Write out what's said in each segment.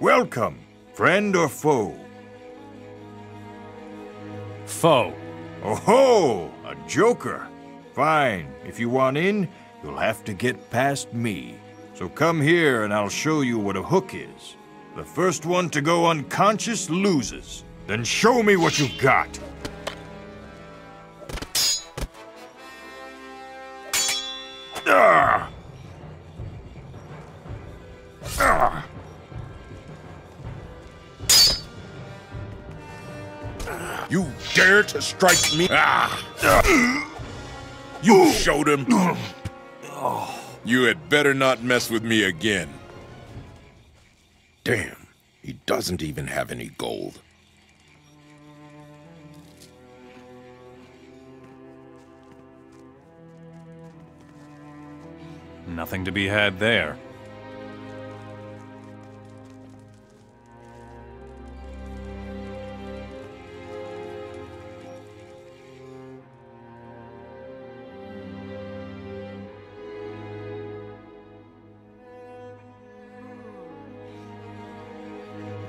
Welcome, friend or foe. Foe. Oh ho! A joker. Fine. If you want in, you'll have to get past me. So come here and I'll show you what a hook is. The first one to go unconscious loses. Then show me what you've got. To strike me? Ah! You showed him. You had better not mess with me again. Damn, he doesn't even have any gold. Nothing to be had there.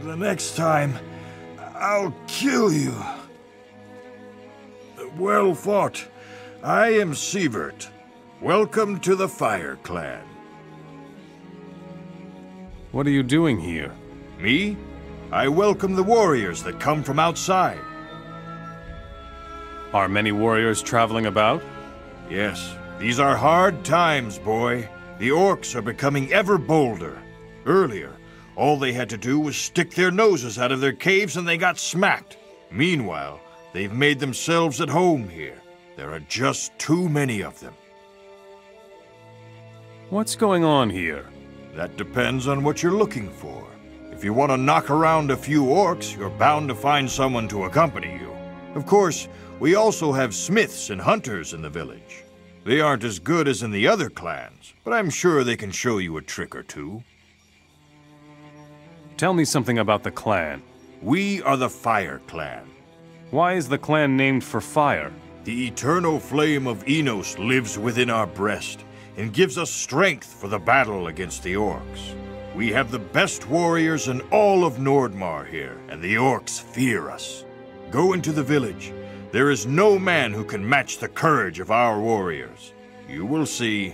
The next time, I'll kill you. Well fought. I am Sievert. Welcome to the Fire Clan. What are you doing here? Me? I welcome the warriors that come from outside. Are many warriors traveling about? Yes, these are hard times, boy. The orcs are becoming ever bolder. Earlier, all they had to do was stick their noses out of their caves and they got smacked. Meanwhile, they've made themselves at home here. There are just too many of them. What's going on here? That depends on what you're looking for. If you want to knock around a few orcs, you're bound to find someone to accompany you. Of course, we also have smiths and hunters in the village. They aren't as good as in the other clans, but I'm sure they can show you a trick or two. Tell me something about the clan. We are the Fire Clan. Why is the clan named for fire? The eternal flame of Innos lives within our breast and gives us strength for the battle against the orcs. We have the best warriors in all of Nordmar here, and the orcs fear us. Go into the village. There is no man who can match the courage of our warriors. You will see.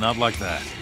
Not like that.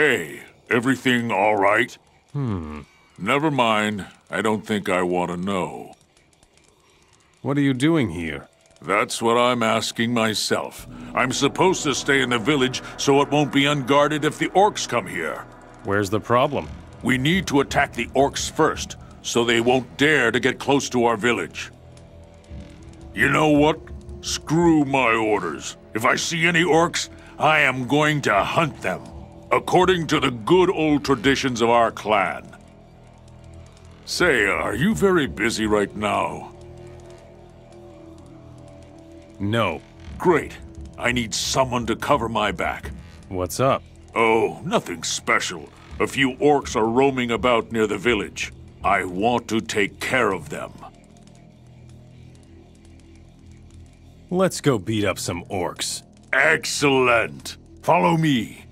Hey, everything all right? Hmm. Never mind. I don't think I want to know. What are you doing here? That's what I'm asking myself. I'm supposed to stay in the village so it won't be unguarded if the orcs come here. Where's the problem? We need to attack the orcs first, so they won't dare to get close to our village. You know what? Screw my orders. If I see any orcs, I am going to hunt them, according to the good old traditions of our clan. Say, are you very busy right now? No. Great. I need someone to cover my back. What's up? Oh, nothing special. A few orcs are roaming about near the village. I want to take care of them. Let's go beat up some orcs. Excellent. Follow me.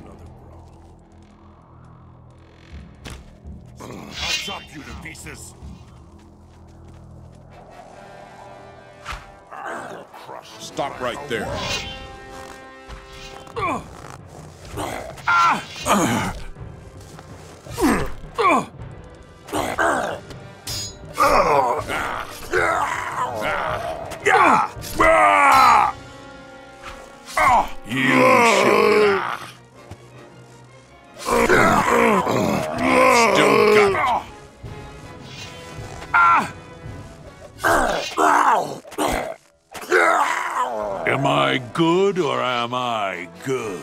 Another problem. I'll chop you to pieces. Stop right there. Yeah! Still got it. Am I good or am I good?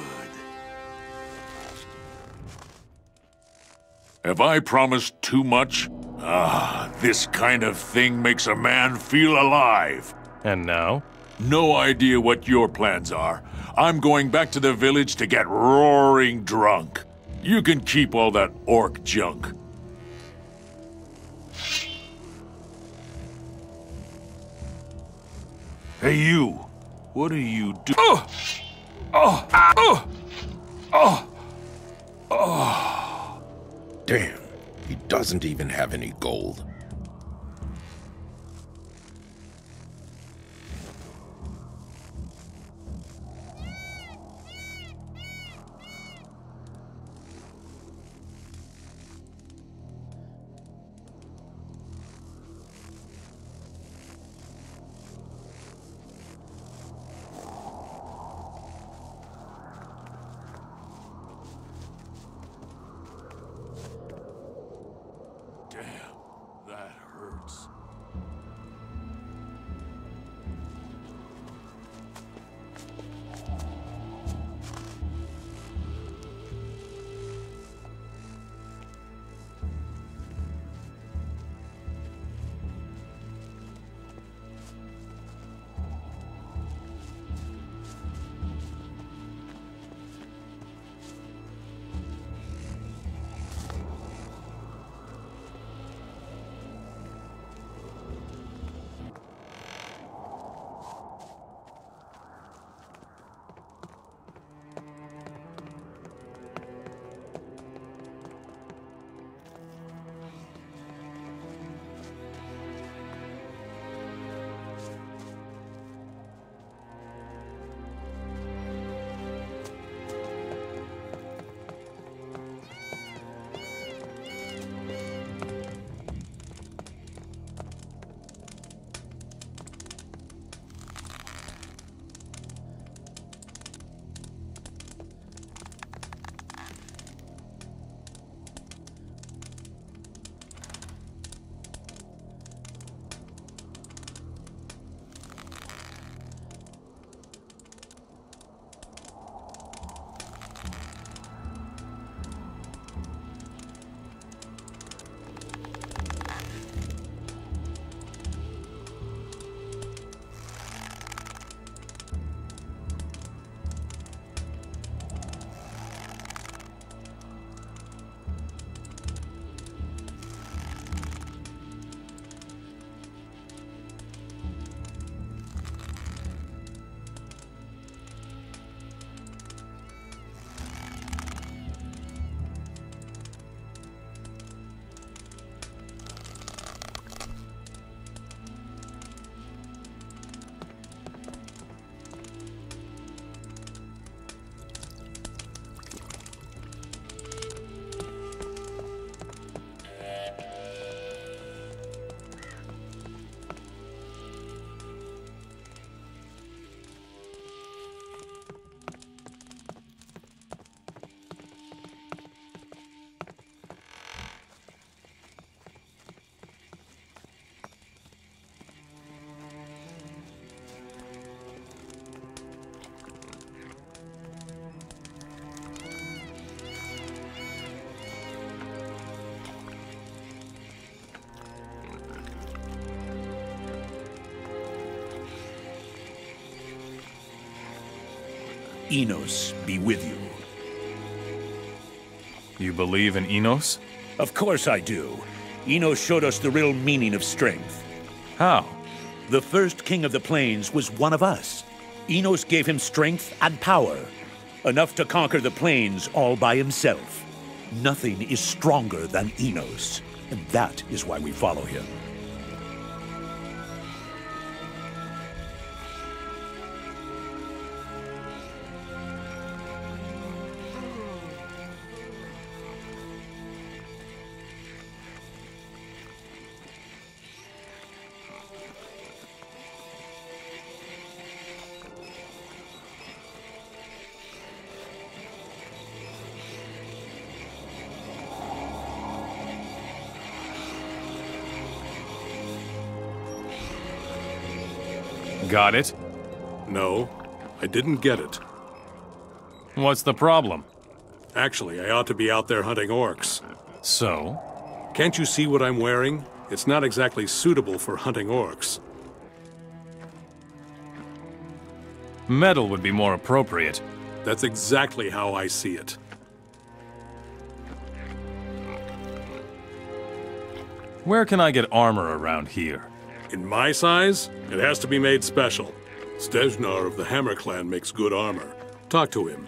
Have I promised too much? Ah, this kind of thing makes a man feel alive. And now? No idea what your plans are. I'm going back to the village to get roaring drunk. You can keep all that orc junk. Hey, you. What are you doing? Oh! oh! Oh! Oh! Oh! Damn, he doesn't even have any gold. Innos be with you. You believe in Innos? Of course I do. Innos showed us the real meaning of strength. How? The first king of the plains was one of us. Innos gave him strength and power, enough to conquer the plains all by himself. Nothing is stronger than Innos, and that is why we follow him. Got it? No, I didn't get it. What's the problem? Actually, I ought to be out there hunting orcs. So? Can't you see what I'm wearing? It's not exactly suitable for hunting orcs. Metal would be more appropriate. That's exactly how I see it. Where can I get armor around here? In my size, it has to be made special. Stejnar of the Hammer Clan makes good armor. Talk to him.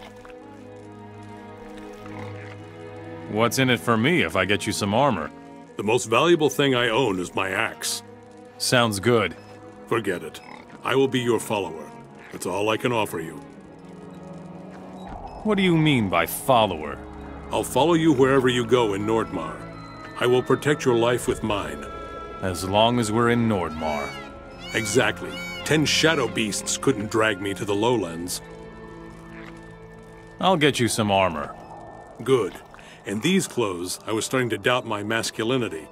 What's in it for me if I get you some armor? The most valuable thing I own is my axe. Sounds good. Forget it. I will be your follower. That's all I can offer you. What do you mean by follower? I'll follow you wherever you go in Nordmar. I will protect your life with mine. As long as we're in Nordmar. Exactly. Ten shadow beasts couldn't drag me to the lowlands. I'll get you some armor. Good. In these clothes, I was starting to doubt my masculinity.